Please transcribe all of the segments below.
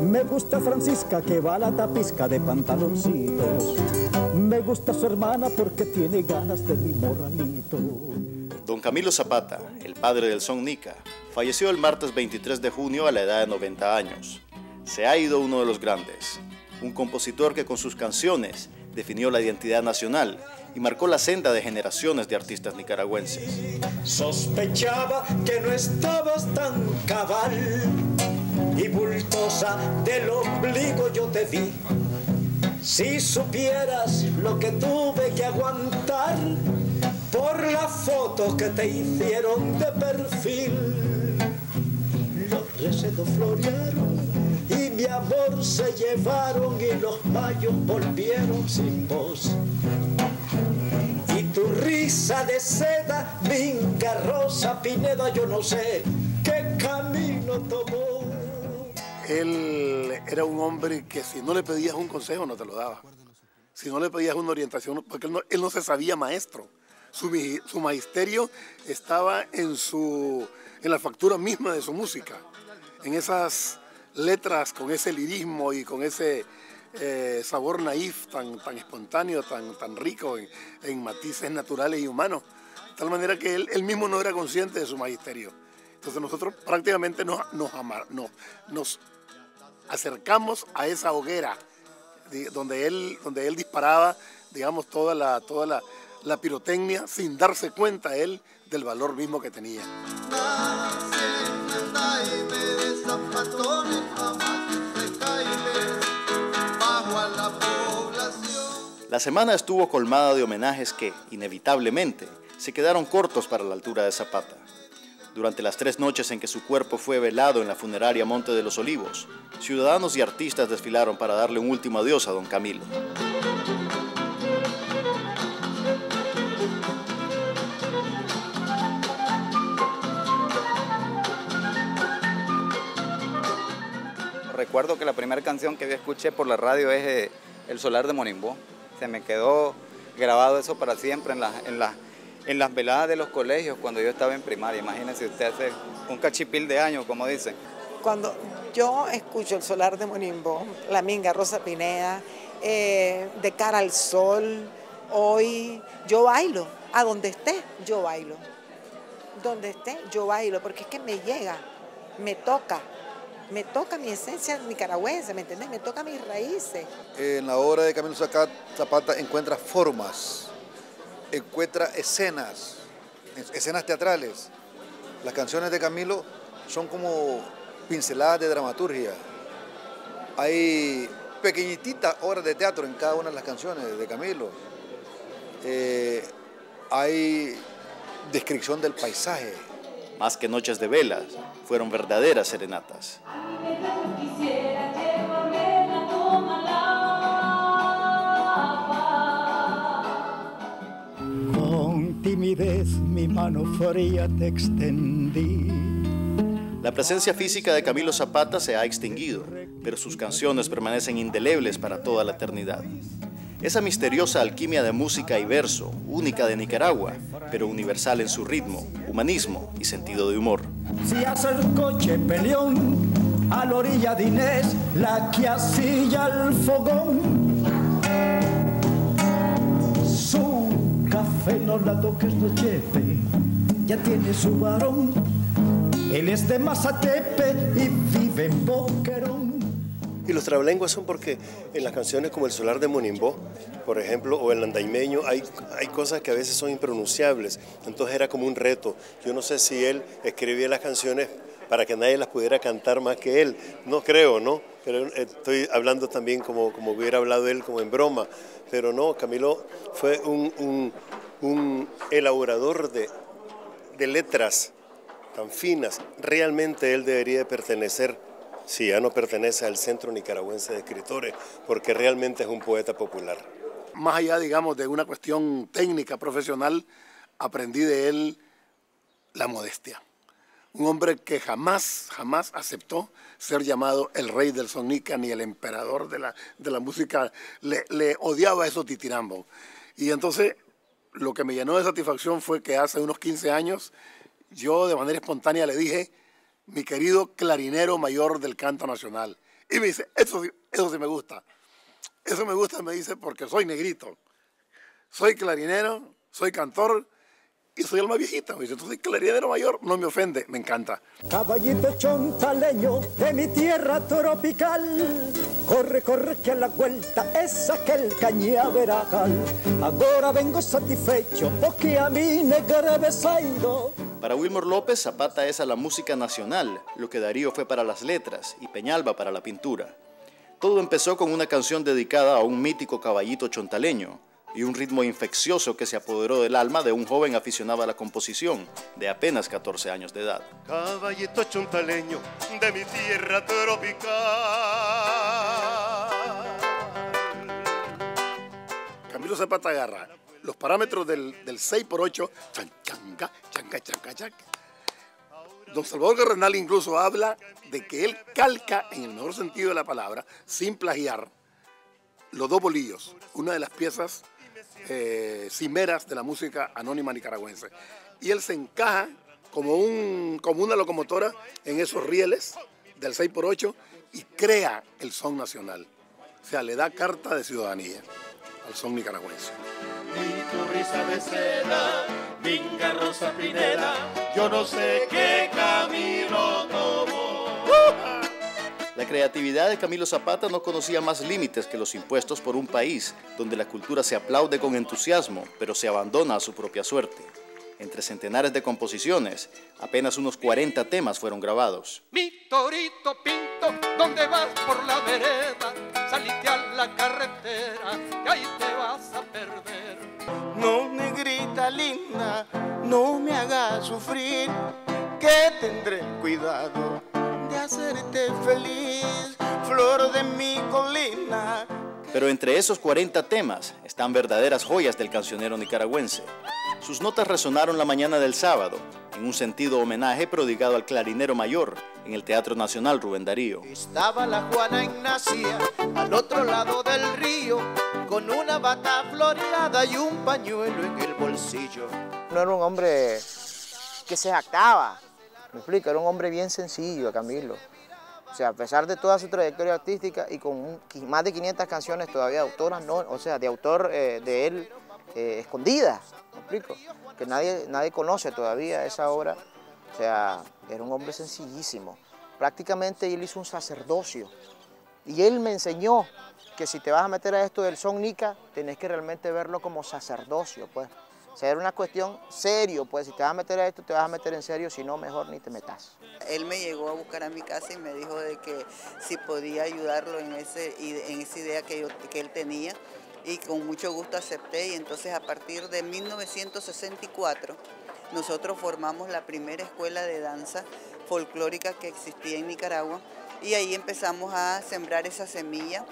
Me gusta Francisca que va a la tapisca de pantaloncitos. Me gusta su hermana porque tiene ganas de mi morralito. Don Camilo Zapata, el padre del son Nica, falleció el martes 23 de junio a la edad de 90 años. Se ha ido uno de los grandes, un compositor que con sus canciones definió la identidad nacional y marcó la senda de generaciones de artistas nicaragüenses. Sospechaba que no estabas tan cabal y bultosa del ombligo yo te vi. Si supieras lo que tuve que aguantar por la foto que te hicieron de perfil, los recedos florearon se llevaron y los mayos volvieron sin voz. Y tu risa de seda, vinca rosa, pineda, yo no sé qué camino tomó. Él era un hombre que si no le pedías un consejo no te lo daba. Si no le pedías una orientación, porque él no, se sabía maestro. Su, su magisterio estaba en, su, en la factura misma de su música, en esas letras con ese lirismo y con ese eh, sabor naif tan, tan espontáneo, tan, tan rico en, en matices naturales y humanos. De tal manera que él, él mismo no era consciente de su magisterio. Entonces nosotros prácticamente nos, nos, ama- nos, nos acercamos a esa hoguera donde él, donde él disparaba, digamos, toda la, toda la, la pirotecnia sin darse cuenta él del valor mismo que tenía. La semana estuvo colmada de homenajes que, inevitablemente, se quedaron cortos para la altura de Zapata. Durante las tres noches en que su cuerpo fue velado en la funeraria Monte de los Olivos, ciudadanos y artistas desfilaron para darle un último adiós a don Camilo. Recuerdo que la primera canción que yo escuché por la radio es eh, El Solar de Monimbó. Se me quedó grabado eso para siempre en, las- veladas de los colegios cuando yo estaba en primaria. Imagínense usted hace un cachipil de años, como dicen. Cuando yo escucho el solar de Monimbo, la minga Rosa Pineda, eh, de cara al sol, hoy yo bailo, a donde esté, yo bailo. Donde esté, yo bailo, porque es que me llega, me toca, me toca mi esencia nicaragüense, ¿me entiendes? Me toca mis raíces. En la obra de Camilo Zapata encuentra formas, encuentra escenas, es- escenas teatrales. Las canciones de Camilo son como pinceladas de dramaturgia. Hay pequeñititas obras de teatro en cada una de las canciones de Camilo. Eh, hay descripción del paisaje. Más que noches de velas, fueron verdaderas serenatas. Con timidez mi mano fría te extendí. La presencia física de Camilo Zapata se ha extinguido, pero sus canciones permanecen indelebles para toda la eternidad. Esa misteriosa alquimia de música y verso, única de Nicaragua, pero universal en su ritmo, humanismo y sentido de humor. Si hace el coche peleón a la orilla de Inés, la que asilla al fogón. Su café no la toques no chepe, ya tiene su varón. Él es de Mazatepe y vive en Boquerón. Y los trabalenguas son porque en las canciones como El Solar de Monimbó, por ejemplo, o El Andaimeño, hay, hay cosas que a veces son impronunciables. Entonces era como un reto. Yo no sé si él escribía las canciones para que nadie las pudiera cantar más que él. No creo, ¿no? Pero estoy hablando también como, como hubiera hablado él, como en broma. Pero no, Camilo fue un, un- un elaborador de, de letras tan finas. Realmente él debería de pertenecer si ya no pertenece al Centro Nicaragüense de Escritores, porque realmente es un poeta popular. Más allá, digamos, de una cuestión técnica, profesional, aprendí de él la modestia. Un hombre que jamás, jamás aceptó ser llamado el rey del sonica ni el emperador de la, de la música. Le, le odiaba eso titirambo. Y entonces lo que me llenó de satisfacción fue que hace unos 15 años yo de manera espontánea le dije, mi querido clarinero mayor del canto nacional. Y me dice, eso, eso sí me gusta. Eso me gusta, me dice, porque soy negrito. Soy clarinero, soy cantor y soy el más viejito. Me dice, entonces clarinero mayor, no me ofende, me encanta. Caballito chontaleño de mi tierra tropical. Corre, corre, que a la vuelta es aquel cañaveral. Ahora vengo satisfecho porque a mí negra ido. Para Wilmer López, Zapata es a la música nacional, lo que Darío fue para las letras y Peñalba para la pintura. Todo empezó con una canción dedicada a un mítico caballito chontaleño y un ritmo infeccioso que se apoderó del alma de un joven aficionado a la composición de apenas 14 años de edad. Caballito chontaleño de mi tierra tropical. Camilo Zapata agarra los parámetros del, 6x8, chan, changa, changa, changa, changa. Don Salvador Garrenal incluso habla de que él calca, en el mejor sentido de la palabra, sin plagiar, los dos bolillos, una de las piezas eh, cimeras de la música anónima nicaragüense. Y él se encaja como, un, como una locomotora en esos rieles del 6x8 y crea el son nacional. O sea, le da carta de ciudadanía al son nicaragüense. De rosa yo no sé qué camino La creatividad de Camilo Zapata no conocía más límites que los impuestos por un país donde la cultura se aplaude con entusiasmo, pero se abandona a su propia suerte. Entre centenares de composiciones, apenas unos 40 temas fueron grabados. Mi torito pinto, ¿dónde vas por la vereda? Salite a la carretera, que ahí te vas a perder. No, negrita linda, no me hagas sufrir, que tendré cuidado de hacerte feliz, flor de mi colina. Pero entre esos 40 temas están verdaderas joyas del cancionero nicaragüense. Sus notas resonaron la mañana del sábado, en un sentido homenaje prodigado al clarinero mayor en el Teatro Nacional Rubén Darío. Estaba la Juana Ignacia al otro lado del río, con una bata floreada y un pañuelo en el bolsillo. No era un hombre que se jactaba, me explico, era un hombre bien sencillo, Camilo. O sea, a pesar de toda su trayectoria artística y con más de 500 canciones todavía autoras, o sea, de autor eh, de él eh, escondida, ¿me explico? Que nadie, nadie conoce todavía esa obra. O sea, era un hombre sencillísimo. Prácticamente él hizo un sacerdocio. Y él me enseñó que si te vas a meter a esto del son nica, tenés que realmente verlo como sacerdocio, pues. O sea, era una cuestión serio, pues. Si te vas a meter a esto, te vas a meter en serio, si no, mejor ni te metas. Él me llegó a buscar a mi casa y me dijo de que si podía ayudarlo en, ese, en esa idea que, que él tenía. Y con mucho gusto acepté. Y entonces a partir de 1964 nosotros formamos la primera escuela de danza folclórica que existía en Nicaragua. Y ahí empezamos a sembrar esa semilla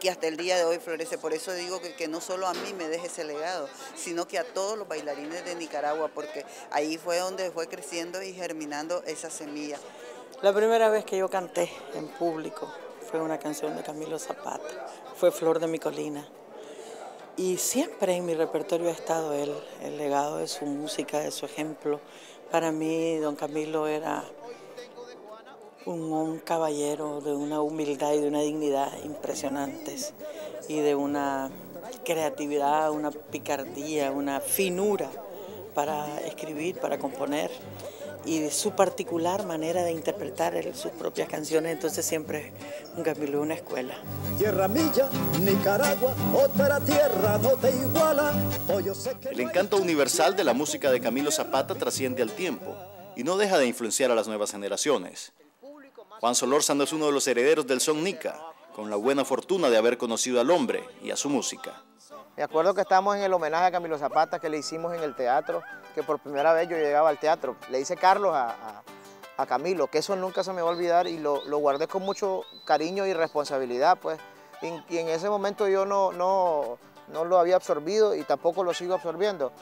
que hasta el día de hoy florece. Por eso digo que, que, no solo a mí me deje ese legado, sino que a todos los bailarines de Nicaragua, porque ahí fue donde fue creciendo y germinando esa semilla. La primera vez que yo canté en público fue una canción de Camilo Zapata, fue Flor de mi colina. Y siempre en mi repertorio ha estado él, el legado de su música, de su ejemplo. Para mí, don Camilo era un, caballero de una humildad y de una dignidad impresionantes y de una creatividad, una picardía, una finura para escribir, para componer y de su particular manera de interpretar sus propias canciones, entonces siempre un Camilo una escuela. Tierra Milla, Nicaragua, otra tierra no te iguala. El encanto universal de la música de Camilo Zapata trasciende al tiempo y no deja de influenciar a las nuevas generaciones. Juan Solórzano es uno de los herederos del son Nica, con la buena fortuna de haber conocido al hombre y a su música. Me acuerdo que estamos en el homenaje a Camilo Zapata que le hicimos en el teatro, que por primera vez yo llegaba al teatro. Le dice Carlos a, Camilo, que eso nunca se me va a olvidar y lo, guardé con mucho cariño y responsabilidad, pues. Y, en ese momento yo no, no lo había absorbido y tampoco lo sigo absorbiendo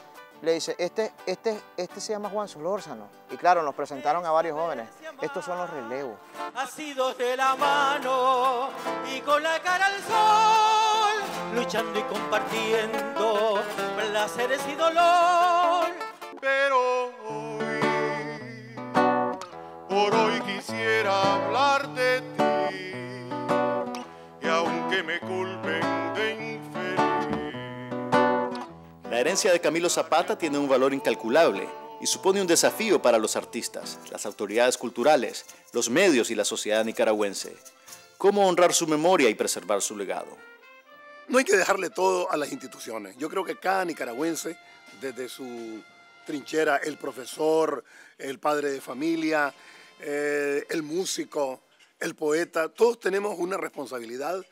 le dice, este, este, este se llama Juan Solórzano. Y claro, nos presentaron a varios jóvenes. Estos son los relevos. Asidos de la mano y con la cara al sol, luchando y compartiendo placeres y dolor. Pero hoy, por hoy quisiera La herencia de Camilo Zapata tiene un valor incalculable y supone un desafío para los artistas, las autoridades culturales, los medios y la sociedad nicaragüense. ¿Cómo honrar su memoria y preservar su legado? No hay que dejarle todo a las instituciones. Yo creo que cada nicaragüense, desde su trinchera, el profesor, el padre de familia, eh, el músico, el poeta, todos tenemos una responsabilidad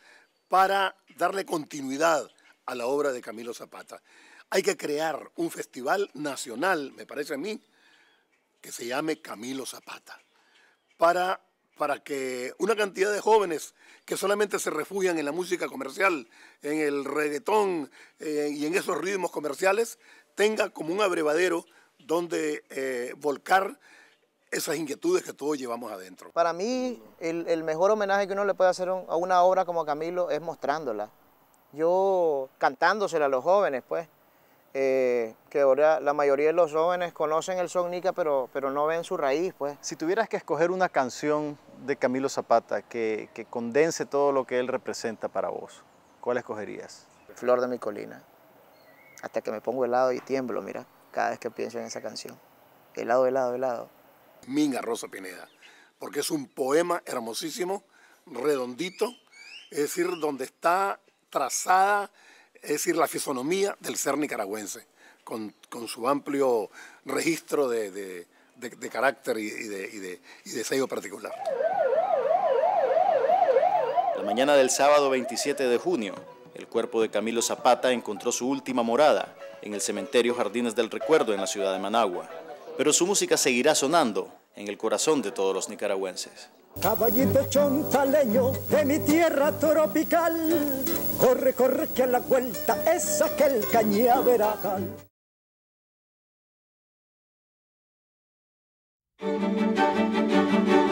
para darle continuidad a la obra de Camilo Zapata. Hay que crear un festival nacional, me parece a mí, que se llame Camilo Zapata, para, para que una cantidad de jóvenes que solamente se refugian en la música comercial, en el reggaetón eh, y en esos ritmos comerciales, tenga como un abrevadero donde eh, volcar esas inquietudes que todos llevamos adentro. Para mí, el, mejor homenaje que uno le puede hacer a una obra como Camilo es mostrándola. Yo cantándosela a los jóvenes, pues. Eh, que ahora la mayoría de los jóvenes conocen el son nica, pero, pero no ven su raíz, pues. Si tuvieras que escoger una canción de Camilo Zapata que, que condense todo lo que él representa para vos, ¿cuál escogerías? Flor de mi colina. Hasta que me pongo helado y tiemblo, mira, cada vez que pienso en esa canción. Helado, helado, helado. Minga Rosa Pineda, porque es un poema hermosísimo, redondito, es decir, donde está trazada, es decir, la fisonomía del ser nicaragüense, con, su amplio registro de, carácter y, de, y de sello particular. La mañana del sábado 27 de junio, el cuerpo de Camilo Zapata encontró su última morada en el cementerio Jardines del Recuerdo en la ciudad de Managua pero su música seguirá sonando en el corazón de todos los nicaragüenses. Caballito chontaleño de mi tierra tropical, Corre, corre, que a la vuelta es aquel cañaveral. Thank you.